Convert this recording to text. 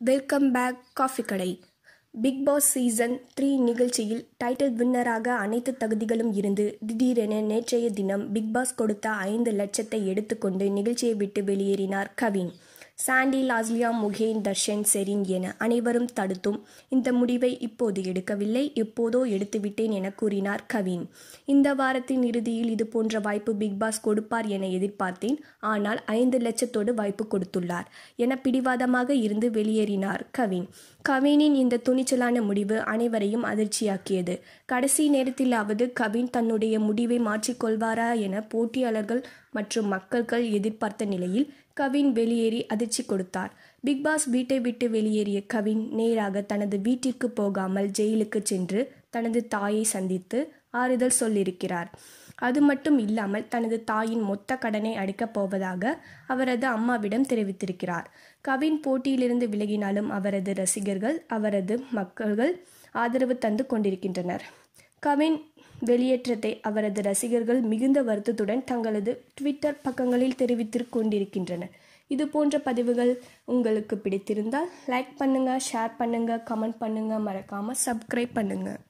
Welcome back coffee கடை. Big pass season three நிகழ்ச்சியில் title வின்னராக அனைத்து தகுதிகளும் இருந்து திடீரென நேற்றைய தினம் பிக் பாஸ் கொடுத்த ஐந்து லட்சத்தை எடுத்துக்கொண்டு நிகழ்ச்சியை விட்டு வெளியேறினார் கவின். சாண்டி லாஸ்லியா முகேன் தர்ஷன் செரின் என அனைவரும் தடுத்தும் இந்த முடிவை இப்போது எடுக்கவில்லை. எப்போதோ எடுத்துவிட்டேன் என கூறினார் கவின். இந்த வாரத்தின் இறுதியில் இது போன்ற வாய்ப்பு பிக் பாஸ் கொடுப்பார் என எதிர்பார்த்தேன். ஆனால் ஐந்து லட்சத்தோடு வாய்ப்பு கொடுத்துள்ளார் என பிடிவாதமாக இருந்து வெளியேறினார் கவின். கவினின் இந்த துணிச்சலான முடிவு அனைவரையும் அதிர்ச்சியாக்கியது. கடைசி நேரத்திலாவது கவின் தன்னுடைய முடிவை மாற்றிக்கொள்வாரா என போட்டியாளர்கள் மற்றும் மக்கள்கள் எதிர்பார்த்த நிலையில் கவின் வெளியேறி அதிர்ச்சி கொடுத்தார். பிக் பாஸ் வீட்டை விட்டு வெளியேறிய கவின் நேராக தனது வீட்டிற்கு போகாமல் ஜெயிலுக்கு சென்று தனது தாயை சந்தித்து ஆறுதல் சொல்லியிருக்கிறார். அது மட்டும் இல்லாமல் தனது தாயின் மொத்த கடனை அடைக்கப் போவதாக அவரது அம்மாவிடம் தெரிவித்திருக்கிறார். கவின் போட்டியிலிருந்து விலகினாலும் அவரது ரசிகர்கள் அவரது மக்கள்கள் ஆதரவு தந்து கொண்டிருக்கின்றனர். கவின் வெளியேற்றத்தை அவரது ரசிகர்கள் மிகுந்த வருத்தத்துடன் தங்களது ட்விட்டர் பக்கங்களில் தெரிவித்து கொண்டிருக்கின்றனர். இது போன்ற பதிவுகள் உங்களுக்கு பிடித்திருந்தால் லைக் பண்ணுங்கள் ஷேர் பண்ணுங்கள் கமெண்ட் பண்ணுங்கள் மறக்காமல் சப்ஸ்கிரைப் பண்ணுங்கள்